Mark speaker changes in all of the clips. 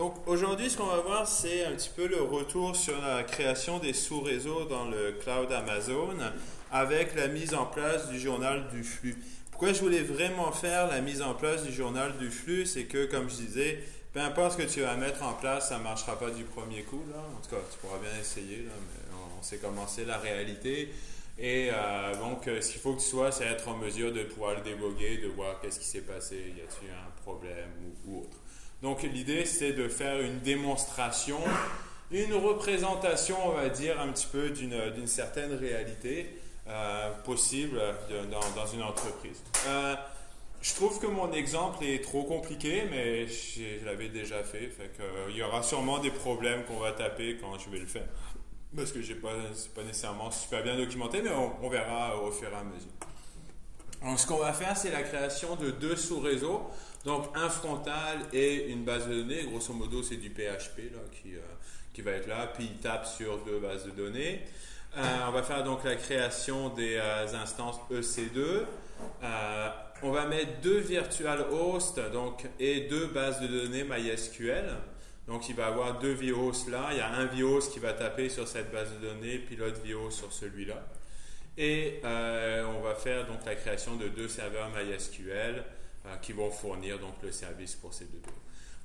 Speaker 1: Donc aujourd'hui, ce qu'on va voir, c'est un petit peu le retour sur la création des sous-réseaux dans le cloud Amazon avec la mise en place du journal du flux. Pourquoi je voulais vraiment faire la mise en place du journal du flux, c'est que, comme je disais, peu importe ce que tu vas mettre en place, ça ne marchera pas du premier coup. Là. En tout cas, tu pourras bien essayer, mais on sait comment c'est la réalité. Et euh, donc, euh, ce qu'il faut que tu sois, c'est être en mesure de pouvoir le déboguer, de voir qu'est-ce qui s'est passé, y a-t-il un problème ou, autre. Donc, l'idée, c'est de faire une démonstration, une représentation, on va dire, un petit peu d'une certaine réalité euh, possible dans, une entreprise. je trouve que mon exemple est trop compliqué, mais je l'avais déjà fait, il y aura sûrement des problèmes qu'on va taper quand je vais le faire parce que ce pas, pas nécessairement super bien documenté, mais on, verra au fur et à mesure. Donc, ce qu'on va faire, c'est la création de deux sous-réseaux, donc un frontal et une base de données. Grosso modo, c'est du PHP là, qui, euh, qui va être là, puis il tape sur deux bases de données. Euh, on va faire donc la création des euh, instances EC2. on va mettre deux virtual hosts donc, et deux bases de données MySQL. Donc, il va avoir deux VIOS là. Il y a un VIOS qui va taper sur cette base de données, puis l'autre VIOS sur celui-là. Et on va faire donc la création de deux serveurs MySQL qui vont fournir donc le service pour ces deux.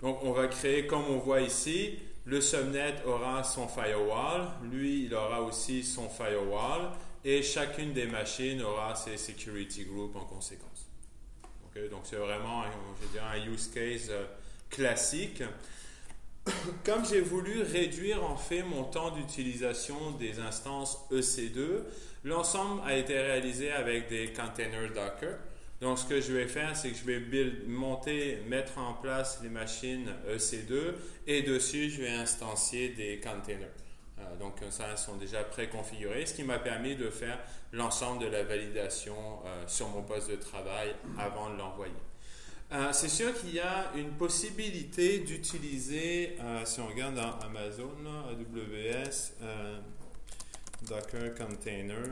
Speaker 1: Donc, on va créer, comme on voit ici, le subnet aura son firewall. Lui, il aura aussi son firewall. Et chacune des machines aura ses security groups en conséquence. donc, c'est vraiment, je dire, un use case euh, classique comme j'ai voulu réduire en fait mon temps d'utilisation des instances EC2, l'ensemble a été réalisé avec des containers Docker. Donc, ce que je vais faire, c'est que je vais monter, mettre en place les machines EC2 et dessus, je vais instancier des containers. Euh, donc, ça, elles sont déjà préconfigurés, ce qui m'a permis de faire l'ensemble de la validation euh, sur mon poste de travail avant de l'envoyer. Euh, c'est sûr qu'il y a une possibilité d'utiliser, euh, si on regarde dans Amazon, AWS, euh, Docker Container,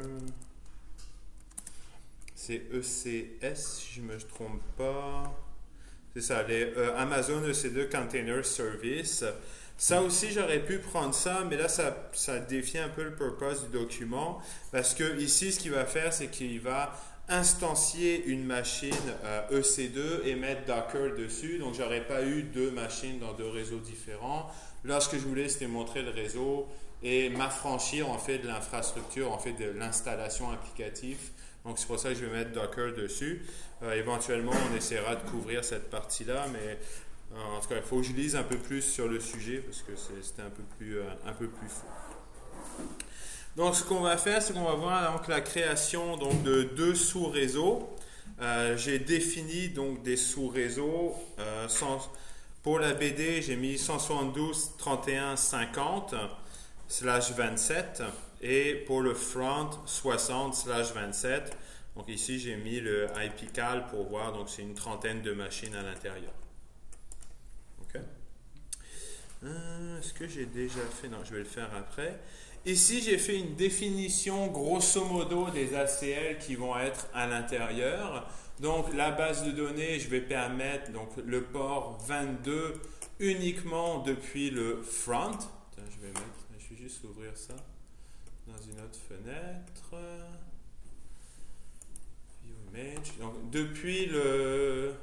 Speaker 1: c'est ECS, si je ne me trompe pas. C'est ça, les Amazon EC2 Container Service. Ça aussi, j'aurais pu prendre ça, mais là, ça, ça défie un peu le purpose du document parce que ici, ce qu'il va faire, c'est qu'il va instancier une machine EC2 euh, e et mettre Docker dessus. Donc, j'aurais pas eu deux machines dans deux réseaux différents. Là, ce que je voulais, c'était montrer le réseau et m'affranchir en fait de l'infrastructure, en fait de l'installation applicative. Donc, c'est pour ça que je vais mettre Docker dessus. Euh, éventuellement, on essaiera de couvrir cette partie-là, mais euh, en tout cas, il faut que je lise un peu plus sur le sujet parce que c'était un peu plus, un peu plus fou. Donc, ce qu'on va faire, c'est qu'on va voir donc, la création donc, de deux sous-réseaux. Euh, j'ai défini donc des sous-réseaux. Euh, pour la BD, j'ai mis 172 31 50 slash 27 et pour le front 60 slash 27. Donc ici, j'ai mis le IP cal pour voir. Donc c'est une trentaine de machines à l'intérieur. OK. Euh, est-ce que j'ai déjà fait? Non, je vais le faire après. Ici, j'ai fait une définition grosso modo des ACL qui vont être à l'intérieur. Donc, la base de données, je vais permettre donc, le port 22 uniquement depuis le front. je vais mettre, je vais juste ouvrir ça fenêtre. View image. Donc, depuis le.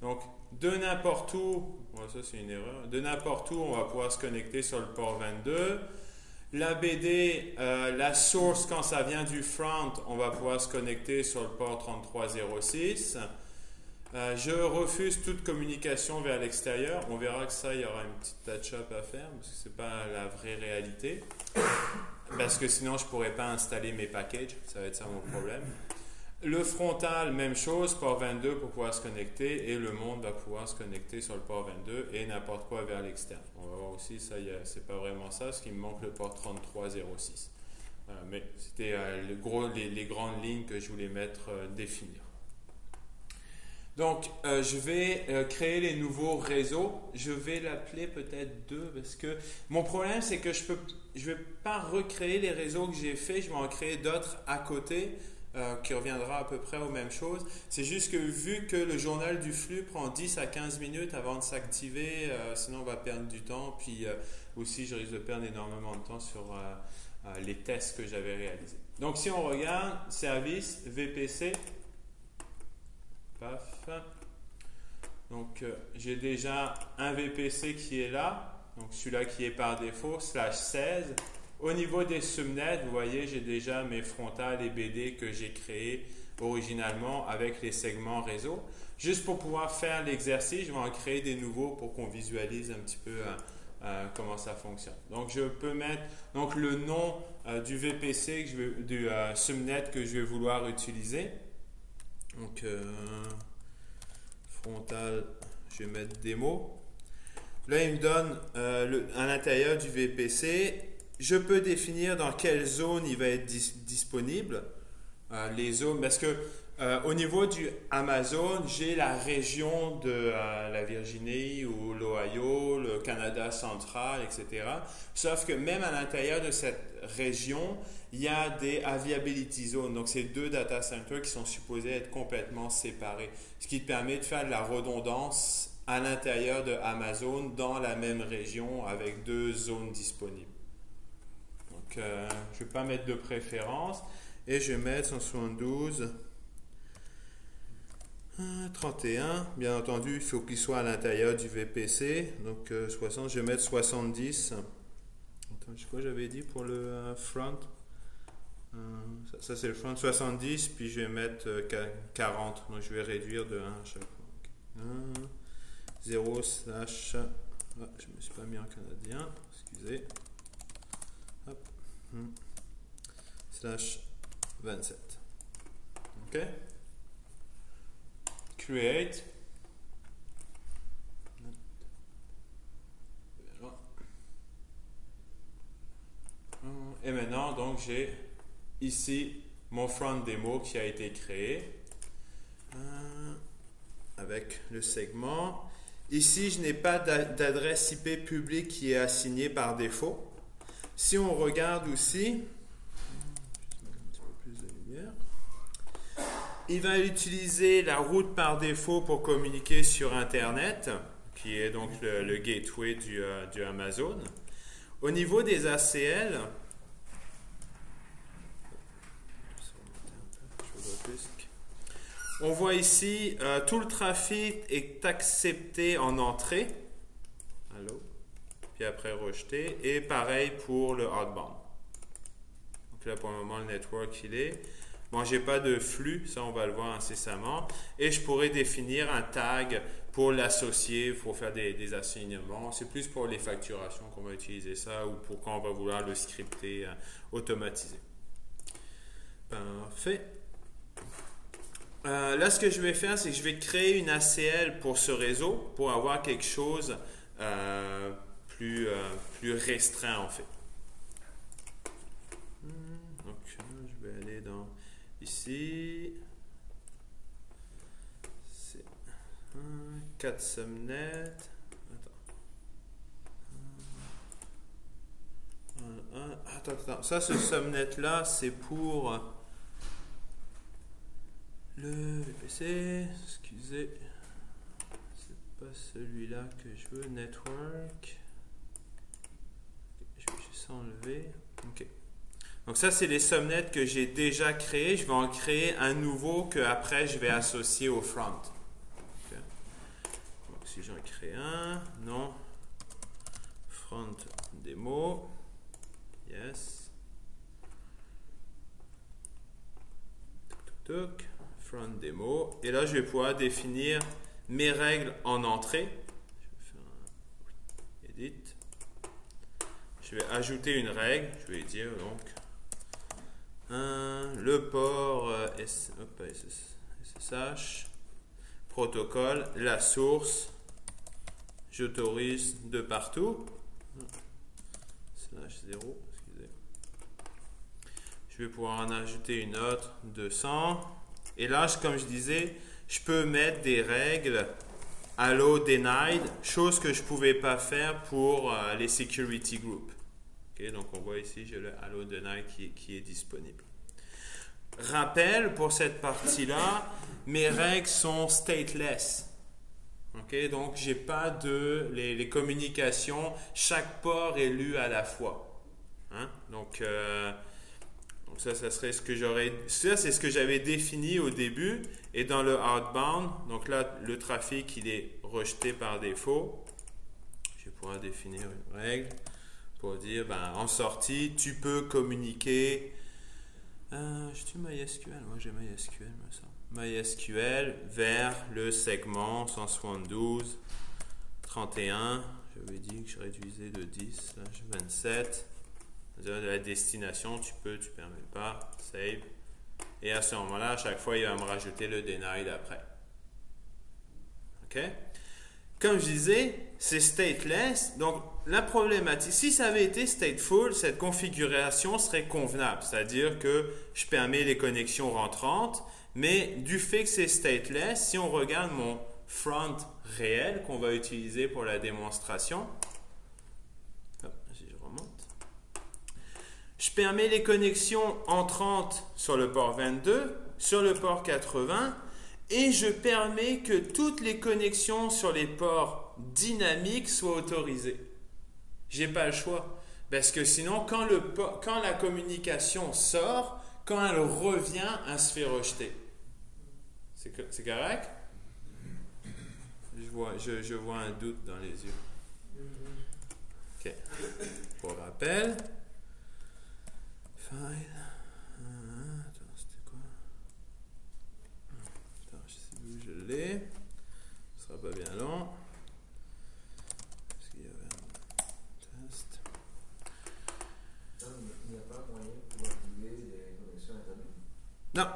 Speaker 1: Donc, de n'importe où, ça c'est une erreur, de n'importe où, on va pouvoir se connecter sur le port 22. La BD, euh, la source, quand ça vient du front, on va pouvoir se connecter sur le port 3306. Euh, je refuse toute communication vers l'extérieur. On verra que ça, il y aura une petite touch-up à faire, parce que ce n'est pas la vraie réalité. Parce que sinon, je ne pourrais pas installer mes packages. Ça va être ça mon problème. Le frontal, même chose, port 22 pour pouvoir se connecter et le monde va pouvoir se connecter sur le port 22 et n'importe quoi vers l'externe. On va voir aussi, ça, c'est pas vraiment ça, ce qui me manque le port 3306. Euh, mais c'était euh, les, grandes lignes que je voulais mettre, définir. Donc, je vais créer les nouveaux réseaux. Je vais l'appeler peut-être deux parce que mon problème, c'est que je ne je vais pas recréer les réseaux que j'ai faits. Je vais en créer d'autres à côté euh, qui reviendra à peu près aux mêmes choses. C'est juste que vu que le journal du flux prend 10 à 15 minutes avant de s'activer, euh, sinon on va perdre du temps. Puis euh, aussi, je risque de perdre énormément de temps sur les tests que j'avais réalisés. Donc si on regarde, service VPC, Donc j'ai déjà un VPC qui est là, donc celui-là qui est par défaut, slash 16. Au niveau des subnets, vous voyez, j'ai déjà mes frontales et BD que j'ai créés originalement avec les segments réseau. Juste pour pouvoir faire l'exercice, je vais en créer des nouveaux pour qu'on visualise un petit peu euh, euh, comment ça fonctionne. Donc, je peux mettre donc, le nom euh, du VPC, que je veux, du subnet que je vais vouloir utiliser. Donc, frontal, je vais mettre démo. Là, il me donne à l'intérieur du VPC je peux définir dans quelle zone il va être disponible. Euh, les zones, parce que euh, au niveau du Amazon, j'ai la région de euh, la Virginie ou l'Ohio, le Canada central, etc. Sauf que même à l'intérieur de cette région, il y a des availability zones. Donc, c'est deux data centers qui sont supposés être complètement séparés, ce qui permet de faire de la redondance à l'intérieur de Amazon dans la même région avec deux zones disponibles. Euh, je ne vais pas mettre de préférence. Et je vais mettre 172. 31, bien entendu, il faut qu'il soit à l'intérieur du VPC. Donc 60, euh, je vais mettre 70. Attends, je quoi j'avais dit pour le euh, front. ça, c'est le front 70, puis je vais mettre 40. Donc je vais réduire de 1 à chaque fois. 0 slash. Ah, je ne me suis pas mis en canadien, excusez. Hmm. slash 27. OK? Et maintenant, donc, j'ai ici mon front démo qui a été créé euh, avec le segment. Ici, je n'ai pas d'adresse IP publique qui est assignée par défaut. Si on regarde aussi, il va utiliser la route par défaut pour communiquer sur Internet, qui est donc le, gateway euh, du, Amazon. Au niveau des ACL, on voit ici euh, tout le trafic est accepté en entrée. Allô? après rejeté. Et pareil pour le outbound. Donc là, pour le moment, le network, il est. Bon, j'ai pas de flux, ça on va le voir incessamment. Et je pourrais définir un tag pour l'associer, pour faire des, des assignements. C'est plus pour les facturations qu'on va utiliser ça ou pour quand on va vouloir le scripter, euh, automatiser. Parfait. Euh, là, ce que je vais faire, c'est que je vais créer une ACL pour ce réseau pour avoir quelque chose euh, plus, plus restreint en fait. Hmm, donc je vais aller dans ici. C'est 4 subnets. Attends. Attends, attends. Ça, ce subnet là, c'est pour le VPC. Excusez, c'est pas celui-là que je veux. Network enlever. OK. Donc ça, c'est les subnets que j'ai déjà créés. Je vais en créer un nouveau que après je vais associer au front. Donc si j'en crée un, non. Front démo. Yes. Front démo. Et là, je vais pouvoir définir mes règles en entrée. Je vais faire un edit. Je vais ajouter une règle. Je vais dire donc le port SSH, protocole, la source, j'autorise de partout. Slash 0, excusez. Je vais pouvoir en ajouter une autre, 200. Et là, comme je disais, je peux mettre des règles allow denied, chose que je ne pouvais pas faire pour euh, les security groups donc on voit ici, j'ai le Halo Deny qui, est disponible. Rappel, pour cette partie-là, mes règles sont stateless. Ok, donc j'ai pas de les, communications, chaque port est lu à la fois. Hein? Donc, euh, donc, ça, ça serait ce que j'aurais. Ça, c'est ce que j'avais défini au début. Et dans le outbound, donc là, le trafic, il est rejeté par défaut. Je pourrais définir une règle pour dire, ben, en sortie, tu peux communiquer. Euh, J'ai-tu MySQL? Moi, j'ai MySQL, me semble. MySQL vers le segment 172, 31. J'avais dit que je réduisais de 10, là, 27. De la destination, tu peux, tu permets pas. Save. Et à ce moment-là, à chaque fois, il va me rajouter le deny d'après. OK? Comme je disais, c'est stateless. Donc, la problématique, si ça avait été stateful, cette configuration serait convenable. C'est-à-dire que je permets les connexions rentrantes, mais du fait que c'est stateless, si on regarde mon front réel qu'on va utiliser pour la démonstration, je permets les connexions entrantes sur le port 22, sur le port 80, et je permets que toutes les connexions sur les ports dynamiques soient autorisées. J'ai pas le choix. Parce que sinon, quand, le, quand la communication sort, quand elle revient, elle se fait rejeter. C'est correct? Je vois, je, vois un doute dans les yeux. OK. Pour rappel. File. Ah, attends, c'était quoi? Attends, je l'ai. Ce sera pas bien long. Est-ce qu'il y avait un test?
Speaker 2: Il n'y a pas moyen pour activer les connexions Internet?
Speaker 1: Non,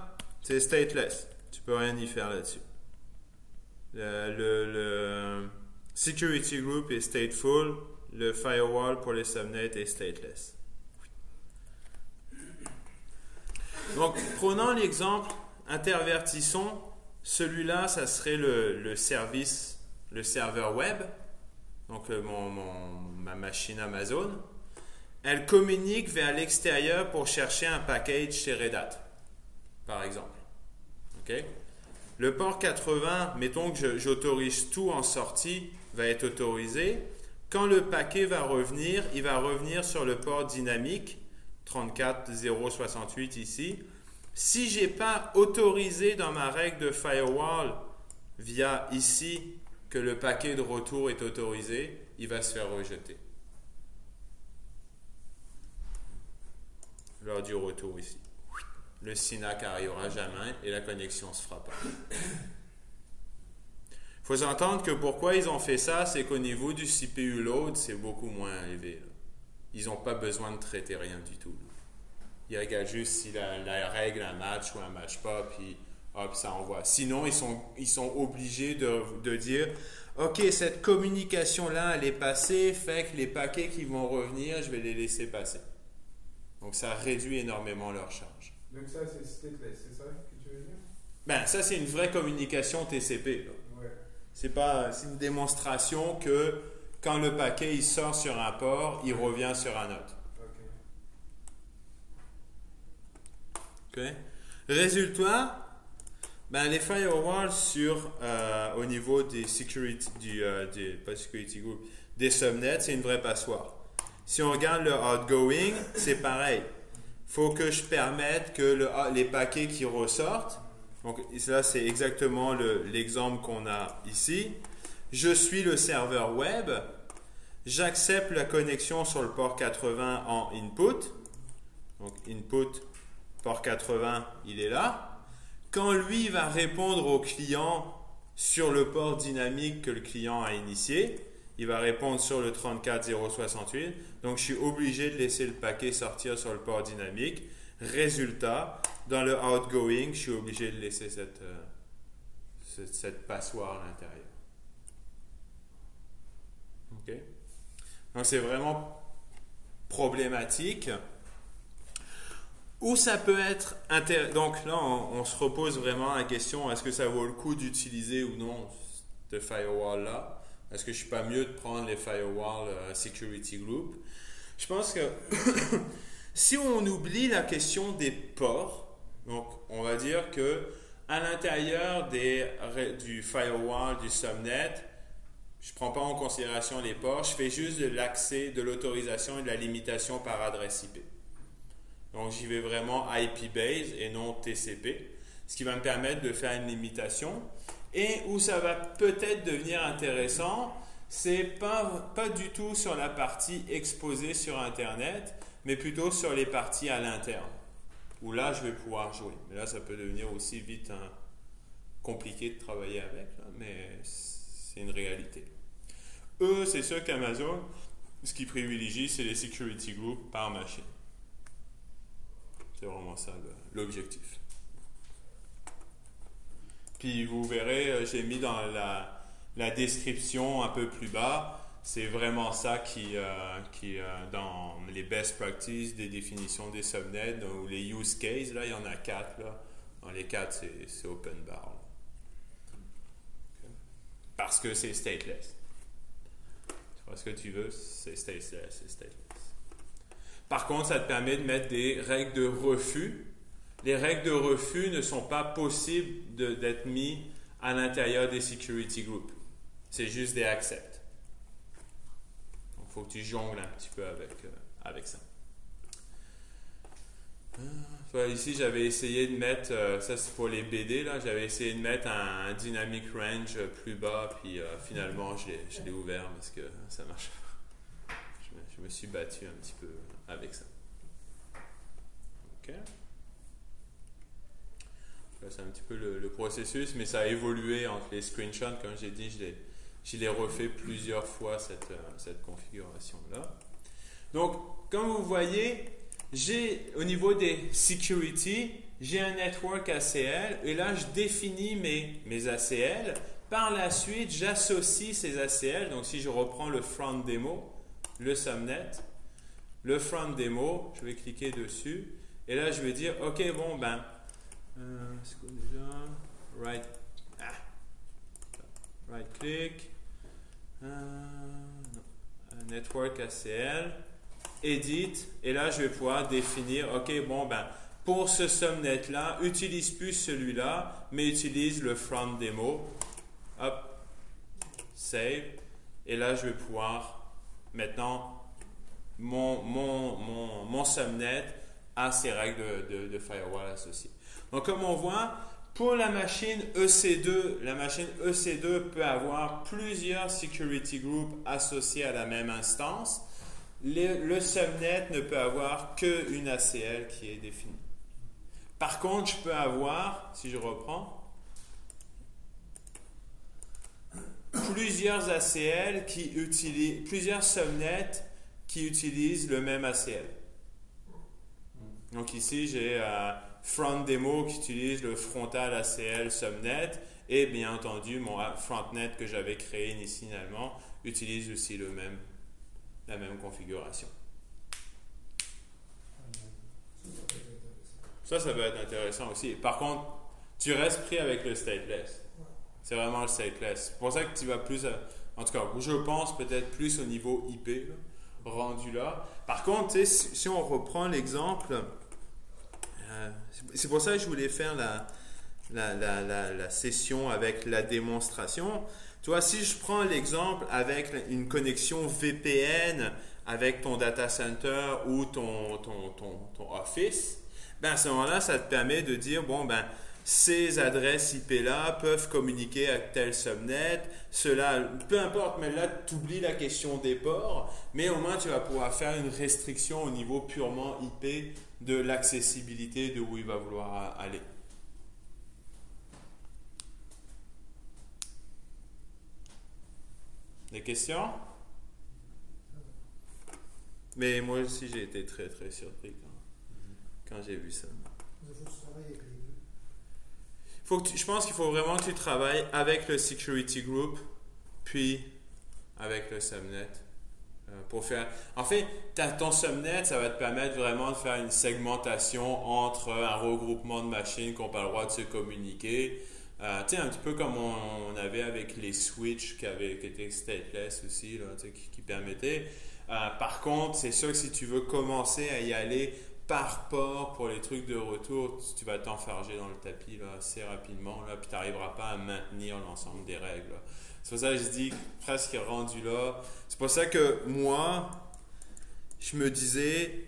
Speaker 1: c'est stateless peux rien y faire là-dessus. Le, le, security group est stateful, le firewall pour les subnets est stateless. Donc, prenons l'exemple, intervertissons. Celui-là, ça serait le, service, le serveur web, donc euh, mon, ma machine Amazon. Elle communique vers l'extérieur pour chercher un package chez Red Hat, par exemple. Le port 80, mettons que j'autorise tout en sortie, va être autorisé. Quand le paquet va revenir, il va revenir sur le port dynamique 34068 ici. Si je n'ai pas autorisé dans ma règle de firewall via ici que le paquet de retour est autorisé, il va se faire rejeter. Lors du retour ici le SINAC n'arrivera jamais et la connexion ne se fera pas. Il faut s'entendre que pourquoi ils ont fait ça, c'est qu'au niveau du CPU load, c'est beaucoup moins élevé. Ils n'ont pas besoin de traiter rien du tout. Ils regardent juste si la, règle, un match ou un match pas, puis hop, ça envoie. Sinon, ils sont, ils sont obligés de, de dire OK, cette communication-là, elle est passée, fait que les paquets qui vont revenir, je vais les laisser passer. Donc, ça réduit énormément leur charge.
Speaker 3: Donc ça, c'est c'est ça que tu veux dire?
Speaker 1: Ben, ça, c'est une vraie communication TCP. Ouais. C'est pas, c'est une démonstration que quand le paquet il sort sur un port, il revient sur un autre. Résultat, ben, les firewalls sur, euh, au niveau des security, du, euh, pas security group, des subnets, c'est une vraie passoire. Si on regarde le outgoing, c'est pareil. Faut que je permette que ah, les paquets qui ressortent, donc là c'est exactement l'exemple qu'on a ici, je suis le serveur web, j'accepte la connexion sur le port 80 en input, donc input port 80 il est là, quand lui va répondre au client sur le port dynamique que le client a initié, il va répondre sur le 34068. Donc, je suis obligé de laisser le paquet sortir sur le port dynamique. Résultat, dans le outgoing, je suis obligé de laisser cette, euh, passoire à l'intérieur. Donc, c'est vraiment problématique. Ou ça peut être intéressant. Donc là, on, se repose vraiment la question est-ce que ça vaut le coup d'utiliser ou non ce firewall-là? Est-ce que je suis pas mieux de prendre les firewall euh, security group? Je pense que si on oublie la question des ports, Donc, on va dire que à l'intérieur du firewall du subnet, je ne prends pas en considération les ports, je fais juste de l'accès, de l'autorisation et de la limitation par adresse IP. Donc, j'y vais vraiment IP base et non TCP, ce qui va me permettre de faire une limitation. Et où ça va peut-être devenir intéressant, c'est pas, pas du tout sur la partie exposée sur Internet, mais plutôt sur les parties à l'interne, où là, je vais pouvoir jouer. Mais là, ça peut devenir aussi vite compliqué de travailler avec, mais c'est une réalité. Eux, c'est sûr qu'Amazon, ce qu'ils privilégient, c'est les security groups par machine. C'est vraiment ça l'objectif. Puis vous verrez, euh, j'ai mis dans la, description un peu plus bas, c'est vraiment ça qui, euh, qui euh, dans les best practices des définitions des subnets ou les use cases, là, il y en a quatre. Là. Dans les quatre, c'est, open bar. Parce que c'est stateless. Tu vois ce que tu veux, c'est stateless, c'est stateless. Par contre, ça te permet de mettre des règles de refus. Les règles de refus ne sont pas possibles d'être mis à l'intérieur des security groups. C'est juste des accepts. Il faut que tu jongles un petit peu avec, euh, avec ça. Vois, ici, j'avais essayé de mettre, euh, ça c'est pour les BD, j'avais essayé de mettre un, dynamic range plus bas, puis euh, finalement, je l'ai, ouvert parce que ça marche pas. Je me suis battu un petit peu avec ça. Ok. C'est un petit peu le, processus, mais ça a évolué entre les screenshots, comme j'ai dit, je l'ai, refait plusieurs fois cette, euh, cette configuration-là. Donc, comme vous voyez, j'ai au niveau des security, j'ai un network ACL et là je définis mes, mes ACL. Par la suite, j'associe ces ACL. Donc, si je reprends le front démo, le subnet, le front démo, je vais cliquer dessus et là je vais dire OK, bon ben, euh, Right, ah, right click, euh, euh, network ACL edit, et là je vais pouvoir définir, ok, bon ben, pour ce subnet là, utilise plus celui-là, mais utilise le front démo. Hop, save, et là je vais pouvoir maintenant mon, mon, mon, mon subnet a ses règles de, de, firewall associées. Donc comme on voit, pour la machine EC2, la machine EC2 peut avoir plusieurs security groups associés à la même instance le subnet ne peut avoir qu'une ACL qui est définie. Par contre, je peux avoir, si je reprends, plusieurs ACL qui utilisent, plusieurs subnets qui utilisent le même ACL. Donc ici, j'ai euh, Front Demo qui utilise le frontal ACL subnet et bien entendu, mon frontnet que j'avais créé initialement utilise aussi le même la même configuration. Ça, ça peut être intéressant aussi. Par contre, tu restes pris avec le stateless. C'est vraiment le stateless. C'est pour ça que tu vas plus, à- en tout cas, je pense peut-être plus au niveau IP, rendu là. Par contre, si, on reprend l'exemple, euh, c'est- pour ça que je voulais faire la, la, la, la, la session avec la démonstration. Tu vois, si je prends l'exemple avec une connexion VPN avec ton data center ou ton, ton, ton, ton office, ben à ce moment-là, ça te permet de dire, bon, ben, ces adresses IP-là peuvent communiquer avec tel subnet, cela, peu importe, mais là, tu oublies la question des ports, mais au moins, tu vas pouvoir faire une restriction au niveau purement IP de l'accessibilité de où il va vouloir aller. Des questions? Mais moi aussi, j'ai été très très surpris quand, j'ai vu ça.
Speaker 4: Faut que tu travailles avec les deux.
Speaker 1: Faut que tu- je pense qu'il faut vraiment que tu travailles avec le security group, puis avec le subnet. euh, pour faire. En fait, ton subnet, ça va te permettre vraiment de faire une segmentation entre un regroupement de machines qui n'ont pas le droit de se communiquer. Euh, tu sais, un petit peu comme on, avait avec les switches qui, avaient, qui étaient stateless aussi, qui permettaient. Euh, par contre, c'est sûr que si tu veux commencer à y aller pars pas pour les trucs de retour, tu- vas t'enfarger dans le tapis là, assez rapidement, là, puis tu n'arriveras pas à maintenir l'ensemble des règles. C'est pour ça que je dis que presque rendu là. C'est pour ça que moi, je me disais,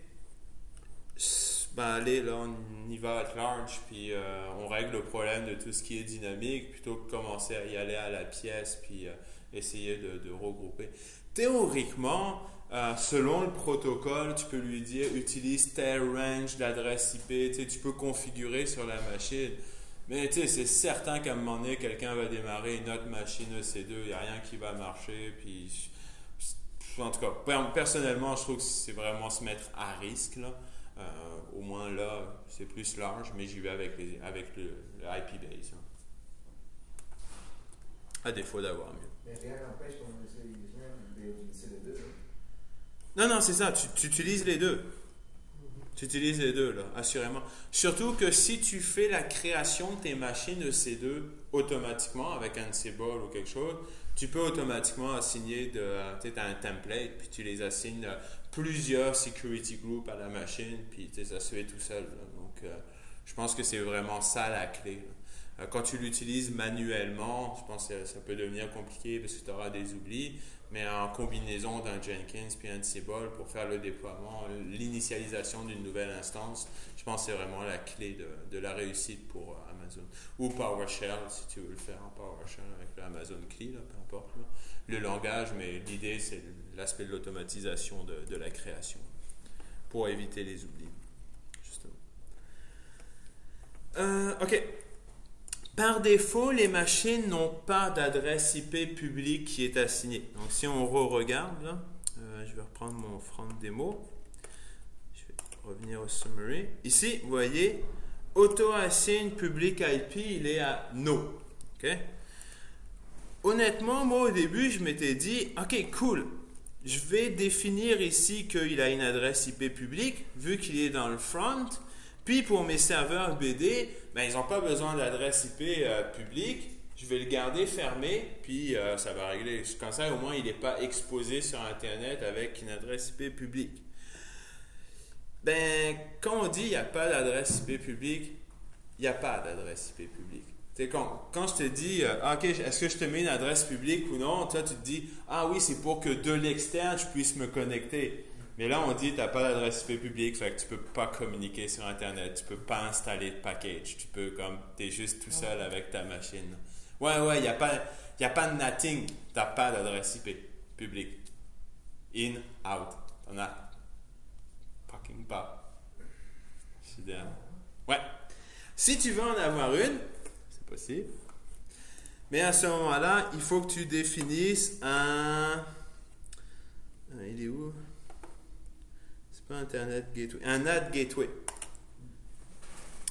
Speaker 1: ben allez, là, on y va at large, puis euh, on règle le problème de tout ce qui est dynamique, plutôt que commencer à y aller à la pièce, puis euh, essayer de regrouper. Théoriquement, euh, selon le protocole, tu peux lui dire utilise tel range d'adresse IP, tu peux configurer sur la machine. Mais c'est certain qu'à un moment donné, quelqu'un va démarrer une autre machine EC2, il n'y a rien qui va marcher. Puis, en tout cas, per- personnellement, je trouve que c'est vraiment se mettre à risque. Là. Euh, au moins là, c'est plus large, mais j'y vais avec, les, avec le, IP base. hein. À défaut d'avoir mieux.
Speaker 2: Mais rien n'empêche qu'on essaie hein.
Speaker 1: Non, non, c'est ça. Tu, tu utilises les deux. Tu utilises les deux, là, assurément. Surtout que si tu fais la création de tes machines EC2 automatiquement avec Ansible ou quelque chose, tu peux automatiquement assigner de, tu sais, as un template, puis tu les assignes plusieurs security groups à la machine, puis tu sais, ça tout seul. Donc, euh, je pense que c'est vraiment ça la clé. Euh, Quand tu l'utilises manuellement, je pense que ça peut devenir compliqué parce que tu auras des oublis mais en combinaison d'un Jenkins puis un Ansible pour faire le déploiement, l'initialisation d'une nouvelle instance, je pense que c'est vraiment la clé de, la réussite pour euh, Amazon. Ou PowerShell, si tu veux le faire en PowerShell avec l'Amazon CLI, peu importe le langage, mais l'idée c'est l'aspect de l'automatisation de, de la création pour éviter les oublis, justement. Euh, ok. Par défaut, les machines n'ont pas d'adresse IP publique qui est assignée. Donc, si on re-regarde, euh, je vais reprendre mon front démo. Je vais revenir au summary. Ici, vous voyez, auto-assign public IP, il est à no. Honnêtement, moi, au début, je m'étais dit, OK, cool. Je vais définir ici qu'il a une adresse IP publique, vu qu'il est dans le front. Puis pour mes serveurs BD, ben, ils n'ont pas besoin d'adresse IP euh, publique. Je vais le garder fermé, puis euh, ça va régler. Comme ça, au moins, il n'est pas exposé sur Internet avec une adresse IP publique. Ben, quand on dit il n'y a pas d'adresse IP publique, il n'y a pas d'adresse IP publique. Tu sais, quand, quand je te dis, euh, OK, est-ce que je te mets une adresse publique ou non, toi, tu te dis, ah oui, c'est pour que de l'externe, je puisse me connecter. Mais là, on dit tu n'as pas d'adresse IP publique, fait que tu peux pas communiquer sur Internet, tu peux pas installer de package, tu peux comme, tu es juste tout seul avec ta machine. Ouais, ouais, il n'y a, pas- y a pas de nothing, tu n'as pas d'adresse IP publique. In, out, t'en as fucking pas. Dingue. Ouais. Si tu veux en avoir une, c'est possible. Mais à ce moment-là, il faut que tu définisses un. Il est où? Un NAT Gateway.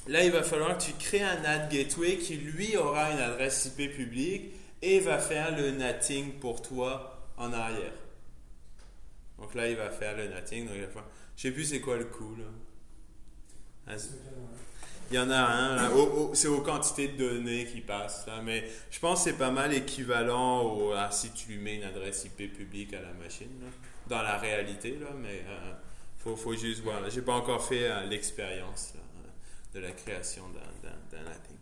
Speaker 1: Là, il va falloir que tu crées un NAT Gateway qui, lui, aura une adresse IP publique et va faire le natting pour toi en arrière. Donc là, il va faire le natting. Donc il sais plus c'est quoi le coût. Là. Il y en a un, c'est aux quantités de données qui passent, là. mais je pense que c'est pas mal équivalent à si tu lui mets une adresse IP publique à la machine, dans la réalité, là, mais euh, faut, faut juste voir. là. J'ai pas encore fait euh, l'expérience euh, de la création d'un, mapping.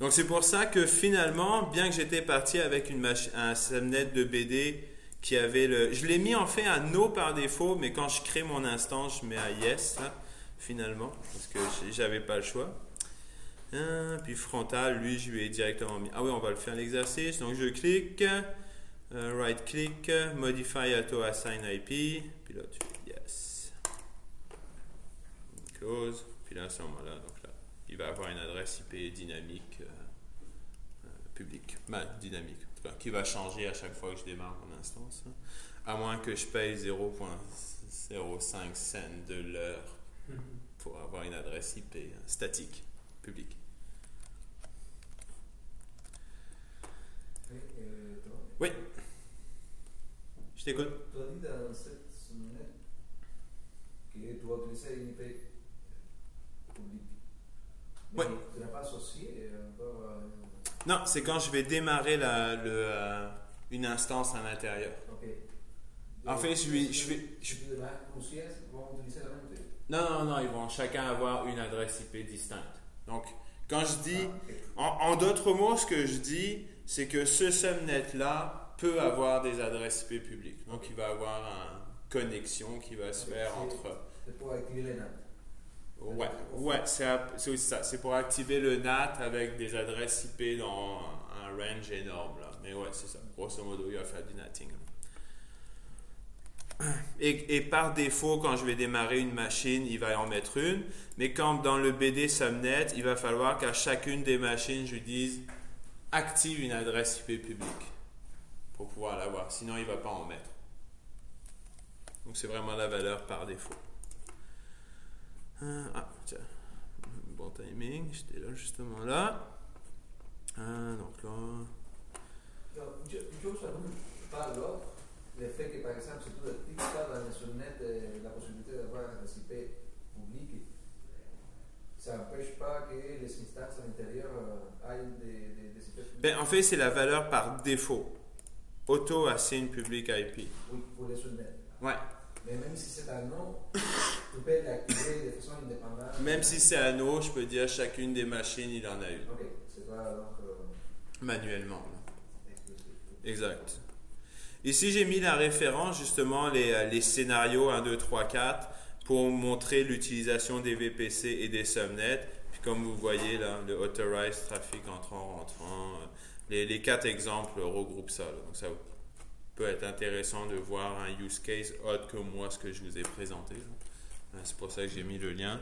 Speaker 1: Donc c'est pour ça que finalement, bien que j'étais parti avec une un subnet de BD qui avait le... Je l'ai mis en fait à no par défaut, mais quand je crée mon instance, je mets à yes, finalement, parce que j'avais pas le choix. Hein, puis frontal, lui, je lui ai directement mis... Ah oui, on va le faire l'exercice. Donc je clique, euh, right click, modify auto assign IP, puis là tu fais yes. Close, puis là à ce moment-là, donc là, il va avoir une adresse IP dynamique. euh, euh, public, ben, dynamique, en tout cas, qui va changer à chaque fois que je démarre mon instance, hein. à moins que je paye 0.05 cents de l'heure pour avoir une adresse IP hein, statique, publique. Oui, t'écoute.
Speaker 2: Tu as dit dans cette semaine que tu as utilisé une IP publique. Mais
Speaker 1: Ouais.
Speaker 2: tu n'as pas associé encore. euh,
Speaker 1: Non, c'est quand je vais démarrer la, le, euh, une instance à l'intérieur.
Speaker 2: ok.
Speaker 1: En fait, je vais- je vais- je-
Speaker 2: vont utiliser la même truc.
Speaker 1: Non, non, non, ils vont chacun avoir une adresse IP distincte. Donc, quand je dis,
Speaker 2: Ah,
Speaker 1: en, en d'autres mots, ce que je dis, c'est que ce subnet-là peut avoir des adresses IP publiques. Donc, il va avoir une connexion qui va se faire entre.
Speaker 2: C'est pour activer les NAT.
Speaker 1: Ouais, ouais, c'est aussi ça. C'est pour activer le NAT avec des adresses IP dans un range énorme. Là. Mais ouais, c'est ça. Grosso modo, il va faire du natting. Et, et par défaut, quand je vais démarrer une machine, il va en mettre une. Mais quand dans le BD Subnet, il va falloir qu'à chacune des machines, je lui dise active une adresse IP publique pour pouvoir l'avoir. Sinon, il ne va pas en mettre. Donc, c'est vraiment la valeur par défaut. Euh, Ah, tiens. Bon timing, j'étais là justement là. Ah, donc là.
Speaker 2: Donc, je j'avoue pas l'autre, le fait que par exemple, si tu actives ça dans le subnet, euh, la possibilité d'avoir des IP publiques, ça n'empêche pas que les instances à l'intérieur euh, aient des, des, des IP publiques.
Speaker 1: Ben, en fait, c'est la valeur par défaut. Auto assigne public IP.
Speaker 2: Oui, pour les subnets.
Speaker 1: Ouais.
Speaker 2: Mais même si c'est un nom, tu peux l'activer de façon indépendante.
Speaker 1: Même si c'est à nous, je peux dire chacune des machines, il en a une.
Speaker 2: Ok, c'est pas donc euh,
Speaker 1: Manuellement. Exact. Ici, j'ai mis la référence, justement, les, euh, les scénarios 1, 2, 3, 4 pour montrer l'utilisation des VPC et des subnets. Puis comme vous voyez là, le authorized traffic entrant, rentrant, euh, les, quatre exemples regroupent ça. Donc ça peut être intéressant de voir un use case autre que moi, ce que je vous ai présenté. Euh, C'est pour ça que j'ai mis le lien.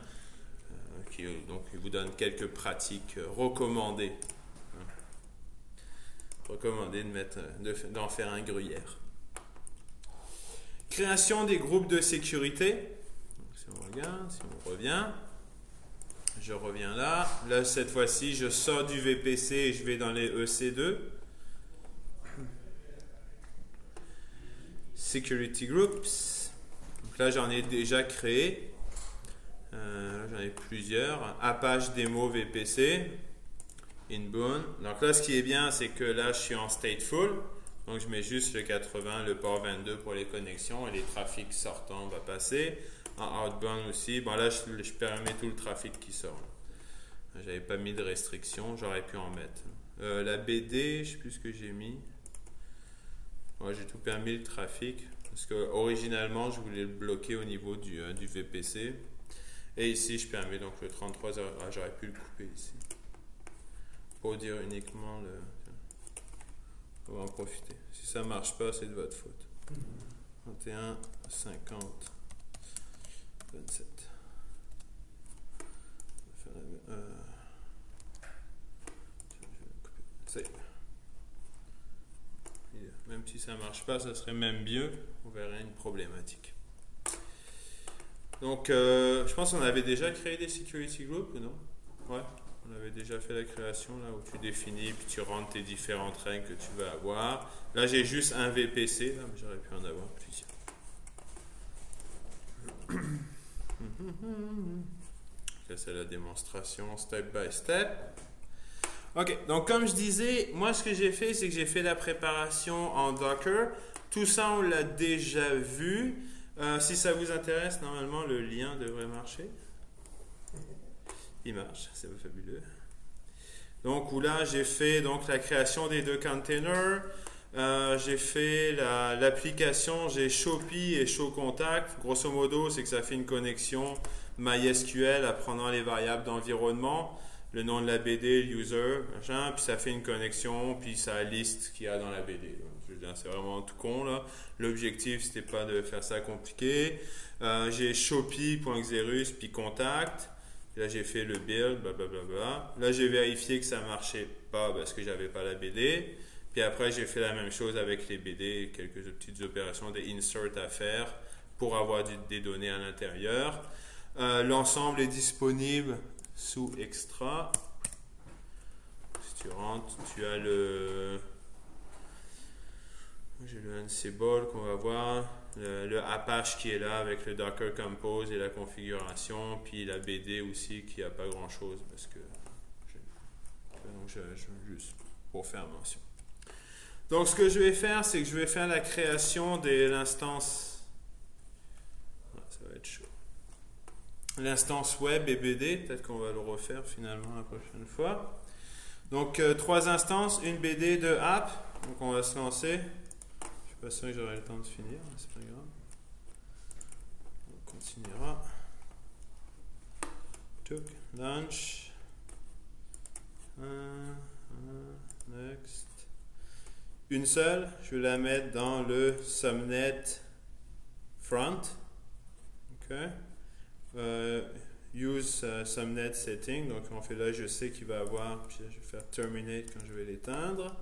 Speaker 1: euh, qui, euh, donc, vous donne quelques pratiques recommandées recommandé de mettre, de- d'en faire un gruyère. Création des groupes de sécurité. Si on regarde, si on revient, je reviens là. Là, cette fois-ci, je sors du VPC et je vais dans les EC2. Security Groups. Donc là, j'en ai déjà créé. Euh, j'en ai plusieurs. Apache Demo VPC. Inbound. Donc là, ce qui est bien, c'est que là, je suis en stateful. Donc, je mets juste le 80, le port 22 pour les connexions et les trafics sortants va passer. En outbound aussi. Bon, là, je, je permets tout le trafic qui sort. J'avais pas mis de restrictions, j'aurais pu en mettre. Euh, la BD, je sais plus ce que j'ai mis. Ouais, j'ai tout permis le trafic. Parce que originalement, je voulais le bloquer au niveau du, euh, du VPC. Et ici, je permets donc le 33 heures. Ah, j'aurais pu le couper ici pour dire uniquement le. On va en profiter. Si ça marche pas, c'est de votre faute. 21, 50, 27. On va faire la- euh, tiens, je vais le couper. Ça y est. Et Même si ça marche pas, ça serait même mieux. On verrait une problématique. Donc, euh, je pense qu'on avait déjà créé des security groups ou non? Ouais. On avait déjà fait la création là où tu définis puis tu rentres tes différentes règles que tu veux avoir. Là j'ai juste un VPC, là, mais j'aurais pu en avoir plusieurs. Ça c'est la démonstration step by step. Ok, donc comme je disais, moi ce que j'ai fait, c'est que j'ai fait la préparation en Docker. Tout ça on l'a déjà vu. Euh, si ça vous intéresse, normalement le lien devrait marcher. Il marche, c'est fabuleux. Donc où là j'ai fait donc la création des deux containers, Euh, j'ai fait la- l'application, j'ai Shopee et ShowContact. Grosso modo, c'est que ça fait une connexion MySQL apprenant les variables d'environnement, le nom de la BD, le user, machin, puis ça fait une connexion, puis ça liste qu'il y a dans la BD. C'est vraiment tout con là. L'objectif c'était pas de faire ça compliqué. Euh, j'ai Shopee.xerus puis Contact. Là, j'ai fait le build, blablabla. Là, j'ai vérifié que ça marchait pas parce que j'avais pas la BD. Puis après, j'ai fait la même chose avec les BD, quelques petites opérations, des inserts à faire pour avoir des données à l'intérieur. Euh, L'ensemble est disponible sous Extra. Si tu rentres, tu as le. J'ai le Ansible qu'on va voir, le, Apache qui est là avec le Docker Compose et la configuration, puis la BD aussi qui n'a pas grand chose parce que. donc je- juste pour faire mention. Donc, ce que je vais faire, c'est que je vais faire la création de l'instance. Ah, ça va être chaud. L'instance web et BD. Peut-être qu'on va le refaire finalement la prochaine fois. Donc, euh, trois instances, une BD, deux apps. Donc, on va se lancer. Je suis pas sûr que j'aurai le temps de finir, c'est pas grave. On continuera. Took, launch. Un, un, next. Une seule, je vais la mettre dans le subnet front. OK. Euh, use uh, subnet setting. Donc, on fait là, je sais qu'il va avoir, je vais faire terminate quand je vais l'éteindre.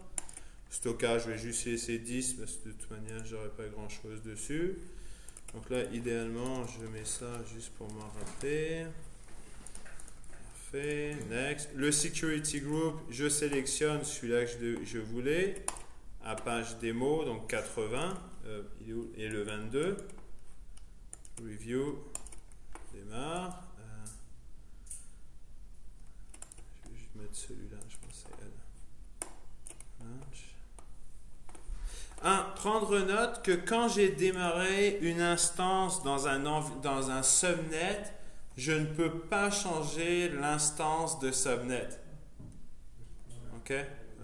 Speaker 1: Stockage, je vais juste laisser 10 parce que de toute manière, j'aurai pas grand chose dessus. Donc là, idéalement, je mets ça juste pour m'en rappeler. Parfait. Next. Le security group, je sélectionne celui-là que je, voulais à page démo, donc 80 euh, et le 22. Review démarre. Euh, je vais juste mettre celui-là, je pense que elle. Launch. Un, prendre note que quand j'ai démarré une instance dans un, dans un subnet, je ne peux pas changer l'instance de subnet. Ok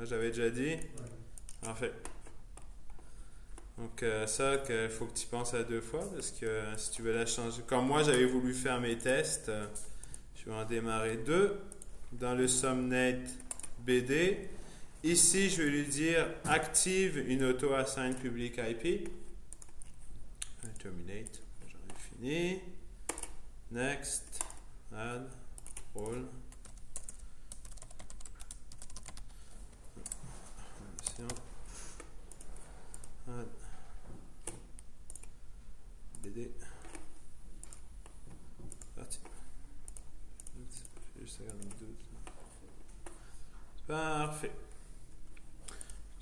Speaker 1: J'avais déjà dit. Parfait. Donc euh, ça, il faut que tu penses à deux fois parce que euh, si tu veux la changer. Comme moi, j'avais voulu faire mes tests, euh, je vais en démarrer deux dans le subnet BD. Ici, je vais lui dire active une auto-assign public IP. Terminate. J'en ai fini. Next. Add. Roll. Add. Parfait.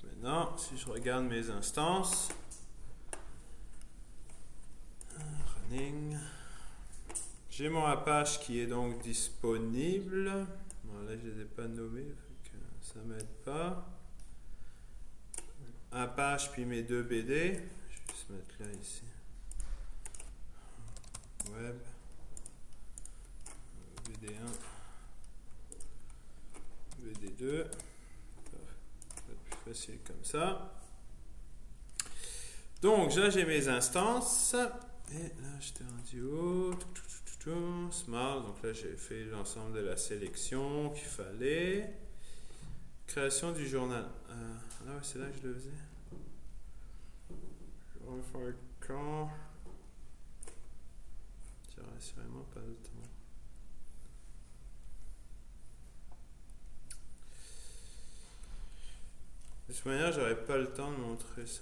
Speaker 1: Maintenant, si je regarde mes instances, running, j'ai mon Apache qui est donc disponible. Bon, là, je ne les ai pas nommés, ça ne m'aide pas. Apache puis mes deux BD. Je vais juste mettre là ici. Web. BD1. BD2 facile comme ça. Donc, là, j'ai mes instances. Et là, j'étais rendu haut. Smart. Donc là, j'ai fait l'ensemble de la sélection qu'il fallait. Création du journal. Euh, ah c'est là que je le faisais. Je vais faire quand J'aurais De toute manière, j'aurais pas le temps de montrer ça.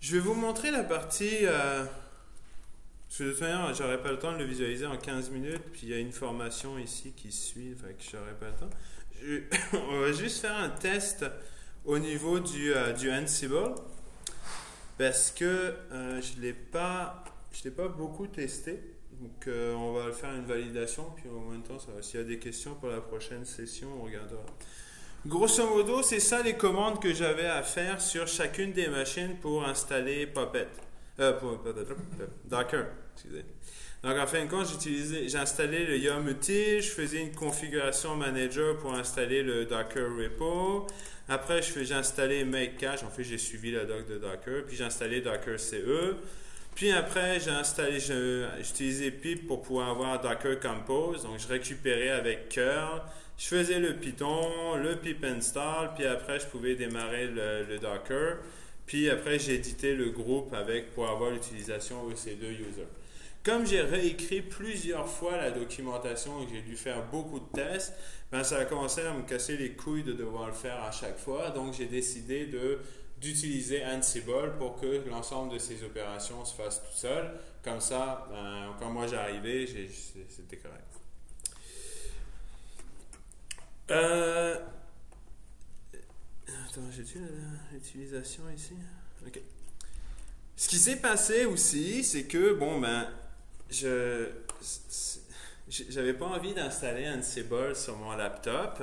Speaker 1: Je vais vous montrer la partie. Euh, parce que de toute manière, j'aurais pas le temps de le visualiser en 15 minutes. Puis il y a une formation ici qui suit, fait que j'aurais pas le temps. On va juste faire un test au niveau du, euh, du Ansible. Parce que euh, je l'ai pas, je pas beaucoup testé. Donc euh, on va faire une validation. Puis en même temps, s'il y a des questions pour la prochaine session, on regardera. Grosso modo, c'est ça les commandes que j'avais à faire sur chacune des machines pour installer Puppet. Euh, Docker. Donc, en fin de compte, j'ai installé le Yum Util, je faisais une configuration manager pour installer le Docker repo. Après, j'ai installé Make Cache, en fait, j'ai suivi la doc de Docker, puis j'ai installé Docker CE. Puis après, j'ai installé, j'ai utilisé pip pour pouvoir avoir Docker Compose. Donc, je récupérais avec curl je faisais le Python, le pip install, puis après je pouvais démarrer le, Docker. Puis après j'ai le groupe avec pour avoir l'utilisation EC2 user. Comme j'ai réécrit plusieurs fois la documentation et que j'ai dû faire beaucoup de tests, ben ça a commencé à me casser les couilles de devoir le faire à chaque fois. Donc j'ai décidé de d'utiliser Ansible pour que l'ensemble de ces opérations se fassent tout seul. Comme ça, ben, quand moi j'arrivais, c'était correct. Euh... Attends, j'ai-tu l'utilisation ici? OK. Ce qui s'est passé aussi, c'est que, bon, ben, je. J'avais pas envie d'installer Ansible sur mon laptop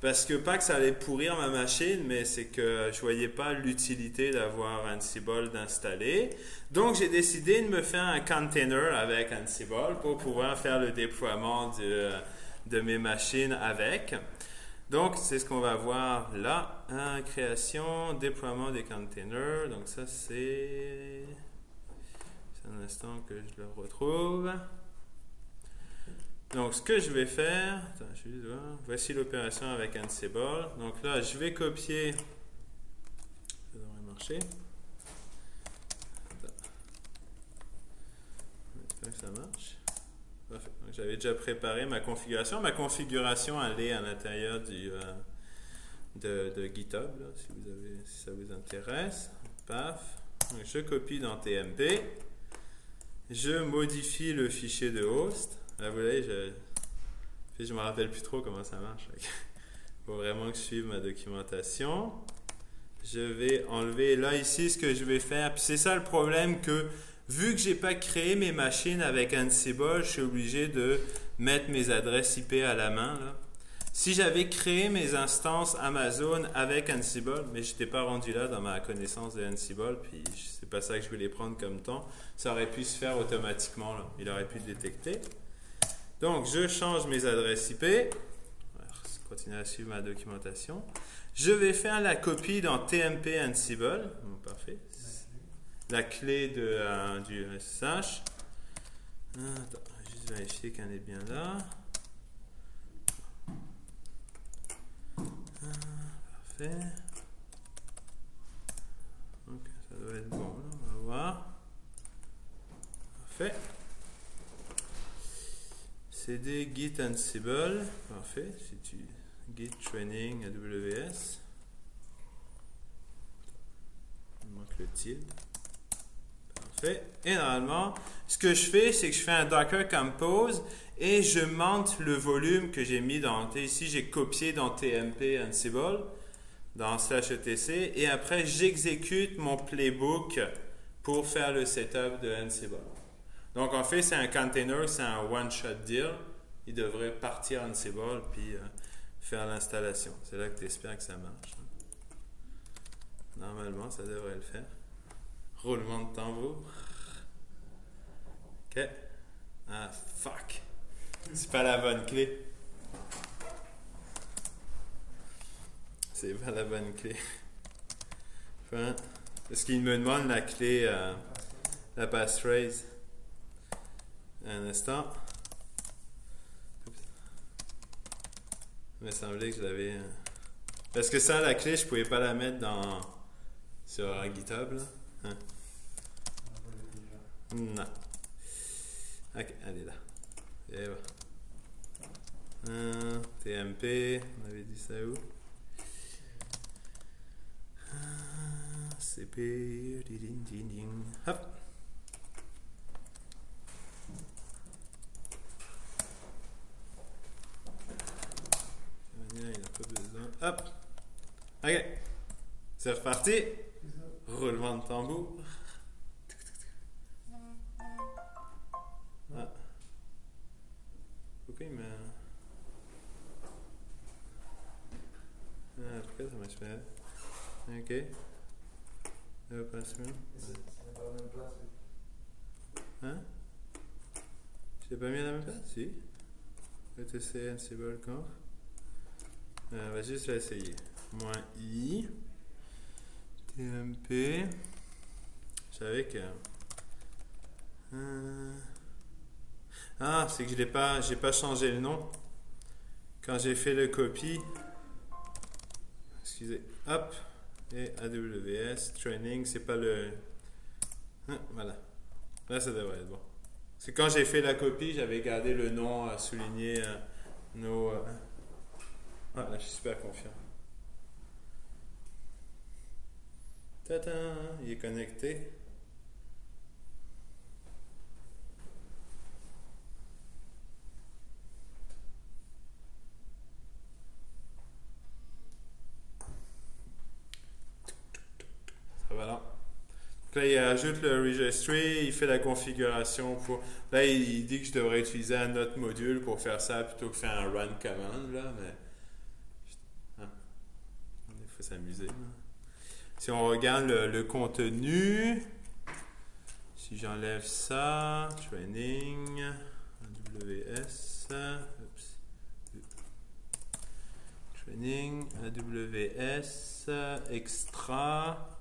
Speaker 1: Parce que pas que ça allait pourrir ma machine, mais c'est que je voyais pas l'utilité d'avoir Ansible d'installer. Donc j'ai décidé de me faire un container avec Ansible pour pouvoir faire le déploiement de, mes machines avec. Donc c'est ce qu'on va voir là. Hein, création, déploiement des containers. Donc ça c'est... C'est un instant que je le retrouve. Donc, ce que je vais faire, je vais voici l'opération avec Ansible. Donc là, je vais copier. Ça devrait marcher. J'espère que ça marche. J'avais déjà préparé ma configuration. Ma configuration, elle est à l'intérieur du euh, de, GitHub, si, ça vous intéresse. Paf. Je copie dans TMP. Je modifie le fichier de host. Là, vous voyez, je ne me rappelle plus trop comment ça marche. Il faut vraiment que je suive ma documentation. Je vais enlever là ici ce que je vais faire. Puis c'est ça le problème que vu que j'ai pas créé mes machines avec Ansible, je suis obligé de mettre mes adresses IP à la main. Là. Si j'avais créé mes instances Amazon avec Ansible, mais je n'étais pas rendu là dans ma connaissance de Ansible, puis c'est pas ça que je voulais prendre comme temps, ça aurait pu se faire automatiquement. Là. Il aurait pu détecter. Donc, je change mes adresses IP. Je continue à suivre ma documentation. Je vais faire la copie dans TMP Ansible. parfait. La clé de, euh, du SSH. Attends, juste vérifier qu'elle est bien là. parfait. Donc, ça doit être bon. Là. On va voir. Parfait. CD Git Ansible. Parfait. Si tu Git Training AWS. Il manque le tilde. Parfait. Et normalement, ce que je fais, c'est que je fais un Docker Compose et je monte le volume que j'ai mis dans. Ici, j'ai copié dans TMP Ansible, dans slash etc. Et après, j'exécute mon playbook pour faire le setup de Ansible. Donc, en fait, c'est un container, c'est un one-shot deal. Il devrait partir en Ansible puis euh, faire l'installation. C'est là que tu espères que ça marche. Normalement, ça devrait le faire. Roulement de tambour. OK. Ah, fuck. C'est pas la bonne clé. C'est pas la bonne clé. Est-ce qu'il me demande la clé, euh, la passphrase? Un instant. Il me semblait que je l'avais. Euh, parce que sans la clé, je pouvais pas la mettre dans sur GitHub. Hein? Non. Ok, elle est là. TMP, on avait dit ça où? Ah, CP, hop. il n'a pas besoin. Hop. OK. C'est reparti. Roulement de tambour. Ah. Pourquoi il me. Ah, pourquoi ça marche pas? Ok.
Speaker 2: C'est la même place.
Speaker 1: Hein? Je l'ai pas mis à la même place? Si. ETC Ansible Conf. Euh, on va juste l'essayer. Moins i. TMP. Je savais que. Euh, ah, c'est que je n'ai pas, pas changé le nom. Quand j'ai fait le copie. Excusez. Hop. Et AWS Training, c'est pas le. Ah, voilà. Là, ça devrait être bon. C'est quand j'ai fait la copie, j'avais gardé le nom à souligner euh, nos. Euh, ah, là, je suis super confiant. Tata, il est connecté. Ça va là. là, il ajoute le registry, il fait la configuration pour. Là, il dit que je devrais utiliser un autre module pour faire ça plutôt que faire un run command, là, mais s'amuser. là. Si on regarde le, contenu, si j'enlève ça, training, AWS, training, AWS, extra,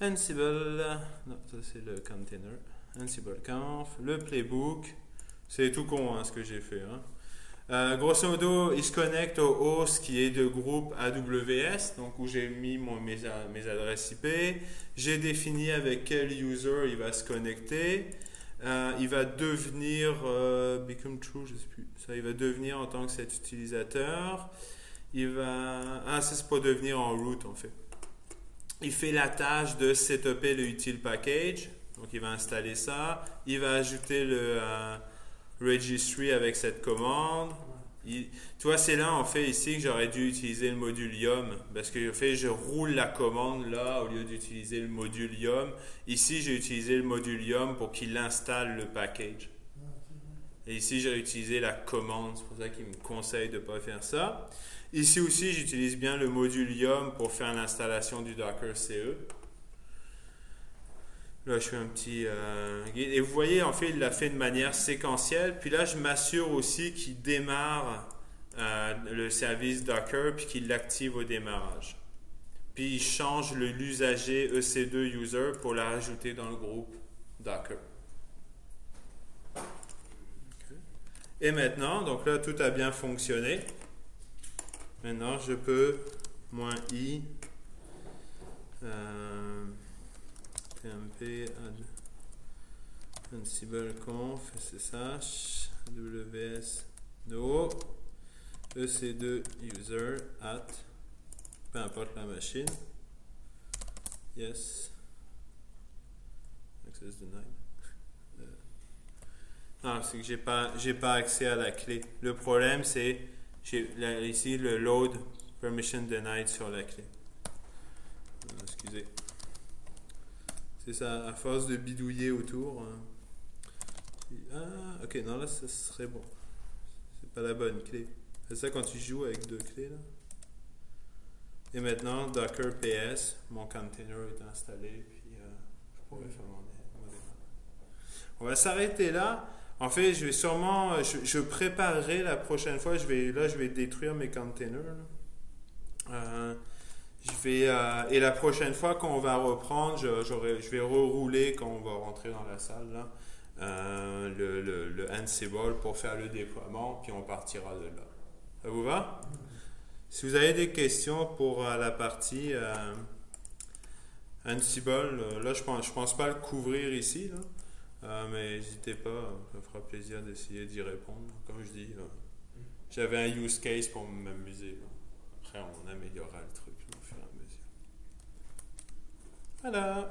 Speaker 1: Ansible, non, ça c'est le container, Ansible Conf, le playbook, c'est tout con hein, ce que j'ai fait. hein. Euh, grosso modo, il se connecte au host qui est de groupe AWS, donc où j'ai mis mes, adresses IP. J'ai défini avec quel user il va se connecter. Euh, il va devenir euh, become true, je sais plus. Ça, il va devenir en tant que cet utilisateur. Il va ah c'est pour devenir en root en fait. Il fait la tâche de setuper le util package, donc il va installer ça. Il va ajouter le registry avec cette commande. Il- tu vois, c'est là en fait ici que j'aurais dû utiliser le module yum parce que en fait je roule la commande là au lieu d'utiliser le module yum. Ici j'ai utilisé le module yum pour qu'il installe le package. Et ici j'ai utilisé la commande, c'est pour ça qu'il me conseille de ne pas faire ça. Ici aussi j'utilise bien le module yum pour faire l'installation du Docker CE. Là, je fais un petit euh, guide. Et vous voyez, en fait, il l'a fait de manière séquentielle. Puis là, je m'assure aussi qu'il démarre euh, le service Docker puis qu'il l'active au démarrage. Puis il change l'usager EC2 user pour la rajouter dans le groupe Docker. Et maintenant, donc là, tout a bien fonctionné. Maintenant, je peux moins i. euh, tmp add ansible conf ssh aws no. Ec2 user at peu importe la machine. Yes. Access denied. Euh, ah c'est que j'ai pas j'ai pas accès à la clé. Le problème c'est j'ai ici le load permission denied sur la clé. Euh, excusez c'est ça, à force de bidouiller autour. hein. Ah, ok, non, là, ça serait bon. C'est pas la bonne clé. C'est ça quand tu joues avec deux clés, là. Et maintenant, Docker PS, mon container est installé, puis euh, je pourrais faire mon, mon. On va s'arrêter là. En fait, je vais sûrement, je, je préparerai la prochaine fois, je vais, là, je vais détruire mes containers. Euh, je vais, euh, et la prochaine fois qu'on va reprendre, je, je vais rerouler quand on va rentrer dans la salle là, euh, le, le, le Ansible pour faire le déploiement, puis on partira de là. Ça vous va? Si vous avez des questions pour euh, la partie Ansible, là je pense, je pense pas le couvrir ici, là, mais n'hésitez pas, ça me fera plaisir d'essayer d'y répondre. Comme je dis, j'avais un use case pour m'amuser. Après, on améliorera le truc là,